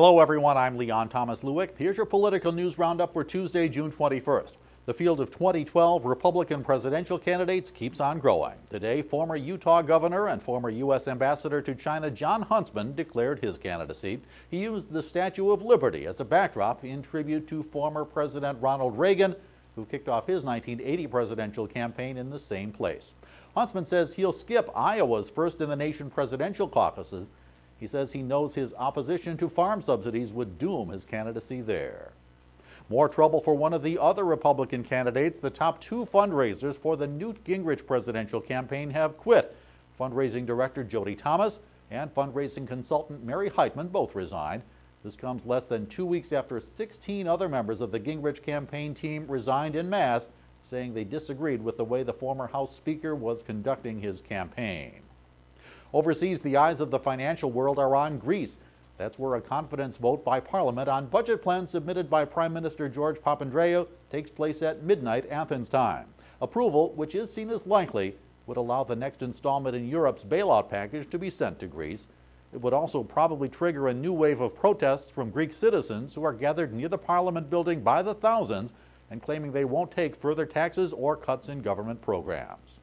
Hello, everyone. I'm Leon Thomas Lewick. Here's your political news roundup for Tuesday, June 21st. The field of 2012 Republican presidential candidates keeps on growing. Today, former Utah governor and former U.S. ambassador to China Jon Huntsman declared his candidacy. He used the Statue of Liberty as a backdrop in tribute to former President Ronald Reagan, who kicked off his 1980 presidential campaign in the same place. Huntsman says he'll skip Iowa's first in the nation presidential caucuses he says he knows his opposition to farm subsidies would doom his candidacy there. More trouble for one of the other Republican candidates. The top two fundraisers for the Newt Gingrich presidential campaign have quit. Fundraising director Jody Thomas and fundraising consultant Mary Heitman both resigned. This comes less than two weeks after 16 other members of the Gingrich campaign team resigned in mass, saying they disagreed with the way the former House Speaker was conducting his campaign. Overseas, the eyes of the financial world are on Greece. That's where a confidence vote by Parliament on budget plans submitted by Prime Minister George Papandreou takes place at midnight Athens time. Approval, which is seen as likely, would allow the next installment in Europe's bailout package to be sent to Greece. It would also probably trigger a new wave of protests from Greek citizens who are gathered near the Parliament building by the thousands and claiming they won't take further taxes or cuts in government programs.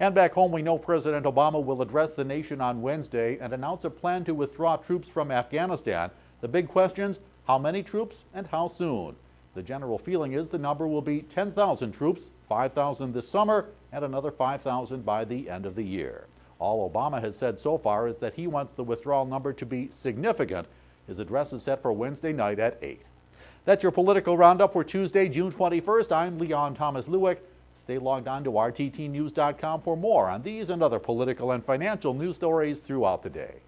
And back home, we know President Obama will address the nation on Wednesday and announce a plan to withdraw troops from Afghanistan. The big questions how many troops and how soon? The general feeling is the number will be 10,000 troops, 5,000 this summer, and another 5,000 by the end of the year. All Obama has said so far is that he wants the withdrawal number to be significant. His address is set for Wednesday night at 8. That's your political roundup for Tuesday, June 21st. I'm Leon Thomas Lewick. Stay logged on to RTTnews.com for more on these and other political and financial news stories throughout the day.